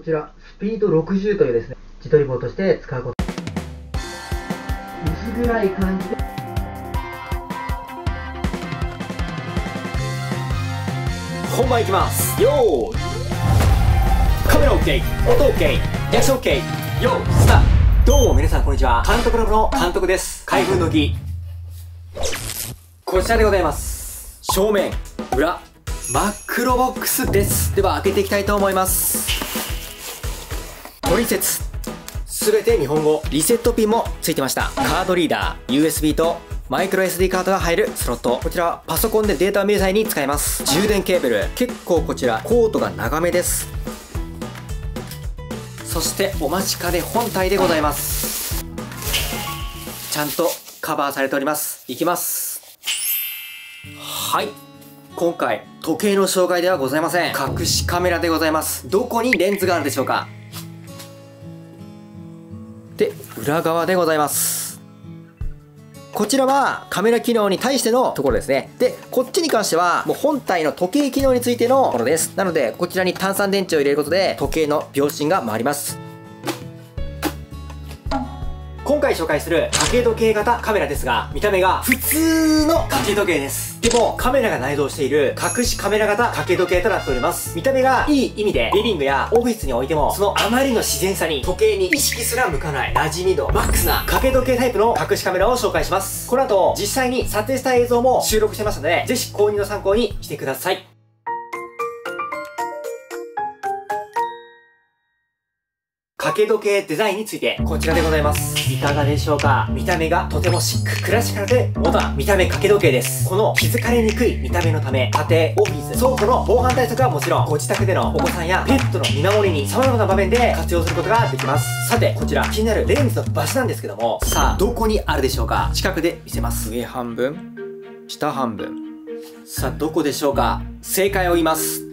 こちら、スピード60というですね、自撮り棒として使うこと。薄暗い感じで。本番いきます。よー。カメラ OK 音 OK リアクション OK よー。スタート。どうも皆さんこんにちは。監督ラボの監督です。開封の儀。こちらでございます。正面裏真っ黒ボックスです。では開けていきたいと思います。取説すべて日本語リセットピンもついてましたカードリーダー USB とマイクロ SD カードが入るスロット。こちらはパソコンでデータを見る際に使えます。充電ケーブル。結構こちらコードが長めです。そしてお待ちかね本体でございます。ちゃんとカバーされております。いきます。はい。今回、時計の障害ではございません。隠しカメラでございます。どこにレンズがあるでしょうか？で、裏側でございます。こちらはカメラ機能に対してのところですね。で、こっちに関しては、もう本体の時計機能についてのものです。なので、こちらに炭酸電池を入れることで、時計の秒針が回ります。今回紹介する掛け時計型カメラですが、見た目が普通の掛け時計です。でも、カメラが内蔵している隠しカメラ型掛け時計となっております。見た目がいい意味で、リビングやオフィスにおいても、そのあまりの自然さに時計に意識すら向かない、馴染み度マックスな掛け時計タイプの隠しカメラを紹介します。この後、実際に撮影した映像も収録してますので、ぜひ購入の参考にしてください。掛け時計デザインについてこちらでございます。いかがでしょうか？見た目がとてもシック、クラシカルでモダン、見た目掛け時計です。この気づかれにくい見た目のため、家庭、オフィス、倉庫の防犯対策はもちろん、ご自宅でのお子さんやペットの見守りに様々な場面で活用することができます。さて、こちら気になるレンズの場所なんですけども、さあ、どこにあるでしょうか？近くで見せます。上半分、下半分？さあ、どこでしょうか？正解を言います。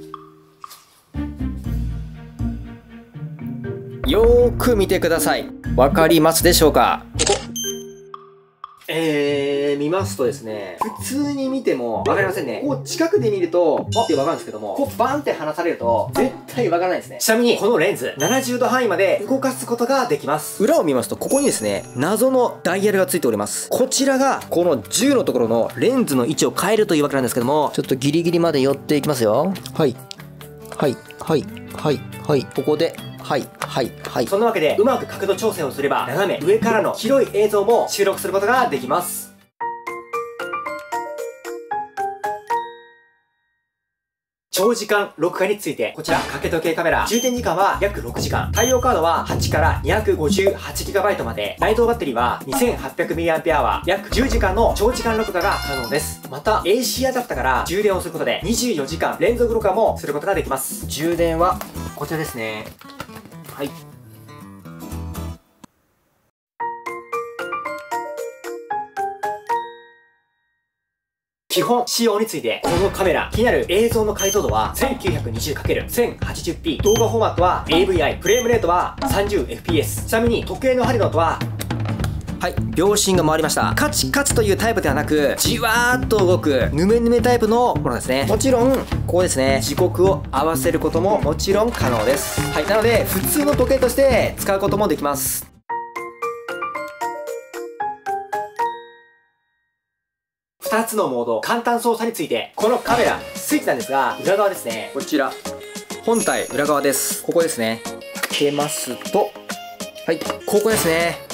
よーく見てください。わかりますでしょうか？ここ。えー、見ますとですね、普通に見てもわかりませんね。こう近くで見ると、あってわかるんですけども、こうバンって離されると、絶対わからないですね。ちなみに、このレンズ、70度範囲まで動かすことができます。裏を見ますと、ここにですね、謎のダイヤルがついております。こちらが、この銃のところのレンズの位置を変えるというわけなんですけども、ちょっとギリギリまで寄っていきますよ。はい。はい。はい。はい。はい。ここで、はい、はい、はい。そんなわけで、うまく角度調整をすれば、斜め上からの広い映像も収録することができます。長時間録画について、こちら、掛け時計カメラ、充電時間は約6時間。対応カードは8から 258GB まで、ライトバッテリーは 2800mAh、約10時間の長時間録画が可能です。また、AC アダプタから充電をすることで、24時間連続録画もすることができます。充電は、こちらですね。はい基本仕様について、このカメラ、気になる映像の解像度は 1920×1080p。動画フォーマットは AVI。フレームレートは 30fps。ちなみに時計の針の音ははい、秒針が回りました。カチカチというタイプではなく、じわーっと動く、ヌメヌメタイプのものですね。もちろん、ここですね、時刻を合わせることももちろん可能です。はい、なので、普通の時計として使うこともできます。2つのモード、簡単操作について、このカメラ、スイッチなんですが、裏側ですね。こちら、本体裏側です。ここですね。開けますと、はい、ここですね。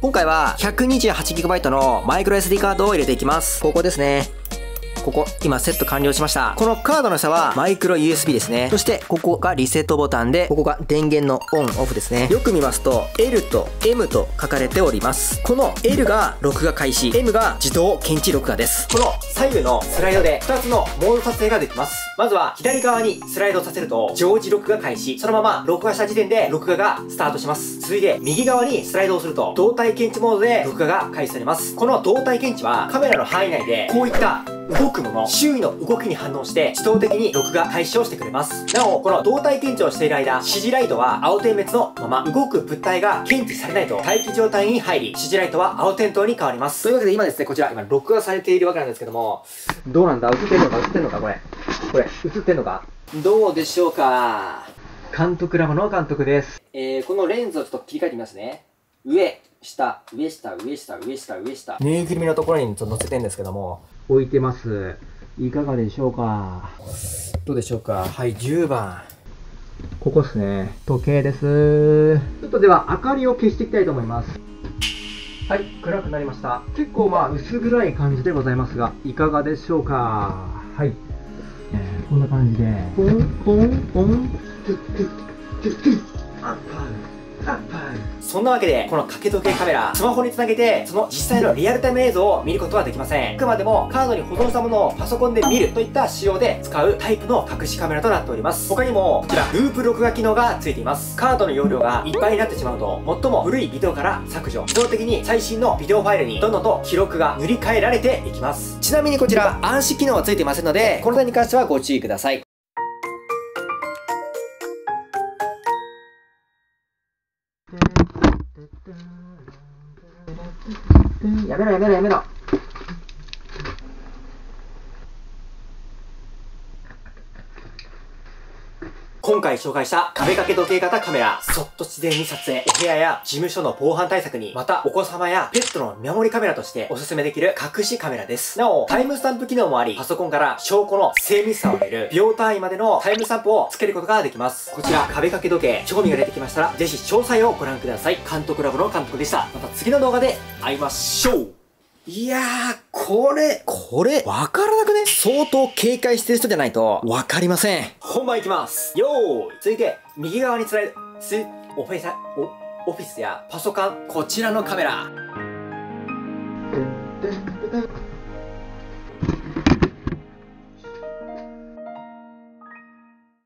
今回は 128GB のマイクロ SD カードを入れていきます。ここですね。ここ、今セット完了しました。このカードの下はマイクロ USB ですね。そして、ここがリセットボタンで、ここが電源のオン、オフですね。よく見ますと、L と M と書かれております。この L が録画開始、M が自動検知録画です。この左右のスライドで2つのモード撮影ができます。まずは、左側にスライドさせると、常時録画開始。そのまま録画した時点で録画がスタートします。続いて、右側にスライドをすると、動体検知モードで録画が開始されます。この動体検知は、カメラの範囲内で、こういった動くもの、周囲の動きに反応して自動的に録画開始をしてくれます。なお、この動体検知をしている間、指示ライトは青点滅のまま、動く物体が検知されないと待機状態に入り、指示ライトは青点灯に変わります。というわけで今ですね、こちら、今録画されているわけなんですけども、どうなんだ？映ってんのか？映ってんのか？これ。これ、映ってんのか？どうでしょうか？監督ラボの監督です。えー、このレンズをちょっと切り替えてみますね。上、下、上下、上下、上下、上下。ぬいぐるみのところにちょっと乗せてるんですけども、置いてます。いかがでしょうか？どうでしょうか？はい、10番。ここですね。時計です。ちょっとでは明かりを消していきたいと思います。はい、暗くなりました。結構まあ薄暗い感じでございますが、いかがでしょうか？はい。えー、こんな感じで、ポンポンポン、トゥットゥットゥットゥッアッパー、アッパー。そんなわけで、この掛け時計カメラ、スマホにつなげて、その実際のリアルタイム映像を見ることはできません。あくまでもカードに保存したものをパソコンで見るといった仕様で使うタイプの隠しカメラとなっております。他にも、こちら、ループ録画機能がついています。カードの容量がいっぱいになってしまうと、最も古いビデオから削除。自動的に最新のビデオファイルにどんどんと記録が塗り替えられていきます。ちなみにこちら、暗視機能はついていませんので、この点に関してはご注意ください。やめろやめろやめろ。今回紹介した壁掛け時計型カメラ、そっと自然に撮影、お部屋や事務所の防犯対策に、またお子様やペットの見守りカメラとしておすすめできる隠しカメラです。なお、タイムスタンプ機能もあり、パソコンから証拠の精密さを得る秒単位までのタイムスタンプをつけることができます。こちら、壁掛け時計、興味が出てきましたら、ぜひ詳細をご覧ください。監督ラボの監督でした。また次の動画で会いましょういやー、これ、これ、わからなくね？相当警戒してる人じゃないと、わかりません。本番いきます。よーい。続いて、右側にスライド、ス、オフィス、お、オフィスやパソコン、こちらのカメラ。